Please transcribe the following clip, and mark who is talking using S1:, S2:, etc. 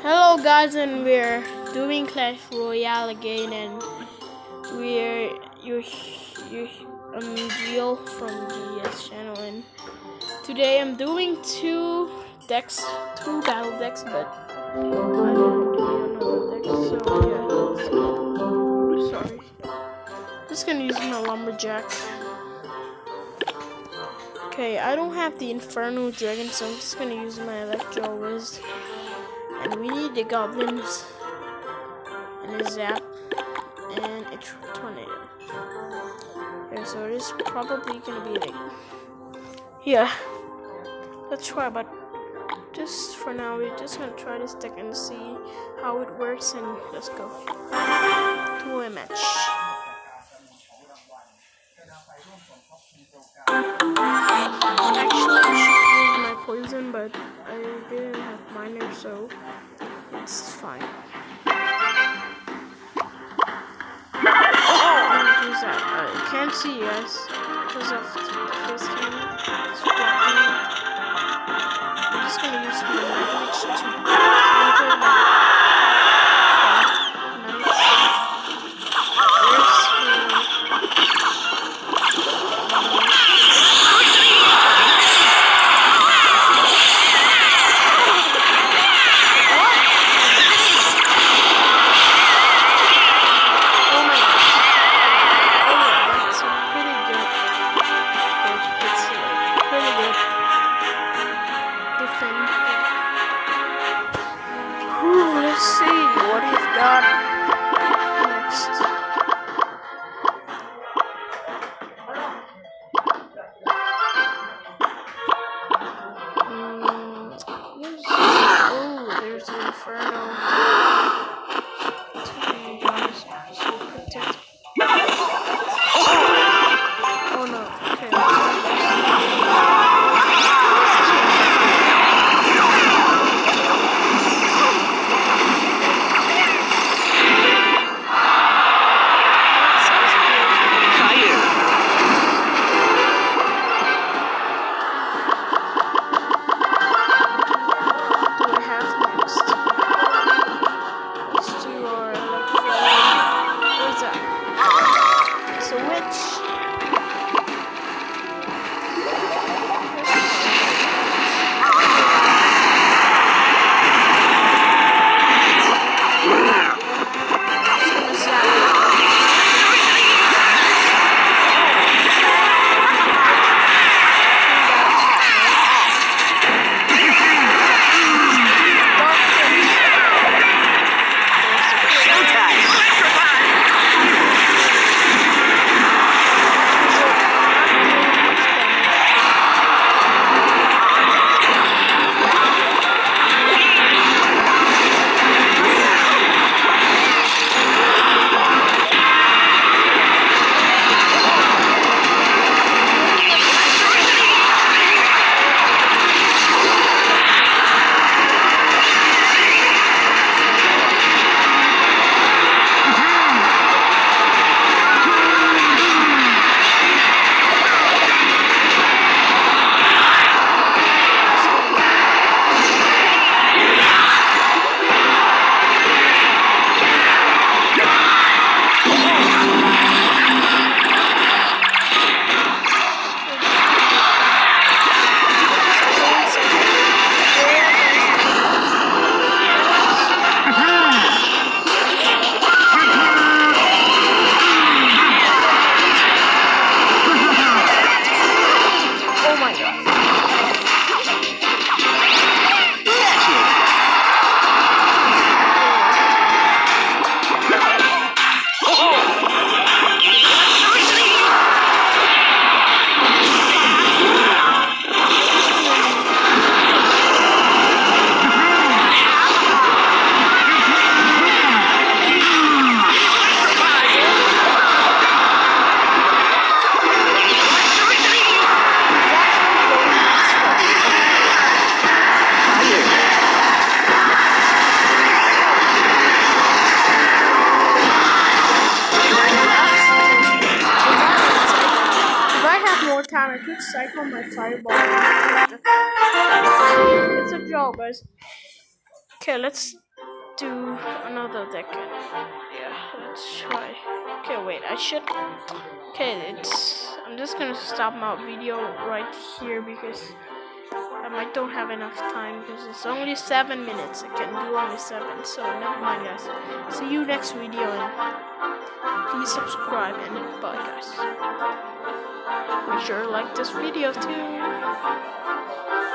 S1: Hello guys and we're doing Clash Royale again and we're you you um Gio from GS channel and today I'm doing two decks two battle decks but I don't so yeah sorry just gonna use my lumberjack. Okay I don't have the Inferno Dragon so I'm just gonna use my Electro Wiz and we need the goblins and a zap and a tornado. Okay, so it's probably gonna be like yeah. Let's try, but just for now, we're just gonna try this deck and see how it works, and let's go to a match. Poison, but I didn't have miner, so it's fine. I can't see yes because of the face cam. Defend. Whew, let's see what he's got next. Time, I could cycle my fireball. It's a joke, guys. Okay, let's do another deck. Yeah, let's try. Okay, wait, I should. Okay, it's. I'm just gonna stop my video right here because um, I might don't have enough time because it's only seven minutes. I can do only seven, so never mind, guys. See you next video and please subscribe and bye, guys. Make sure to like this video too.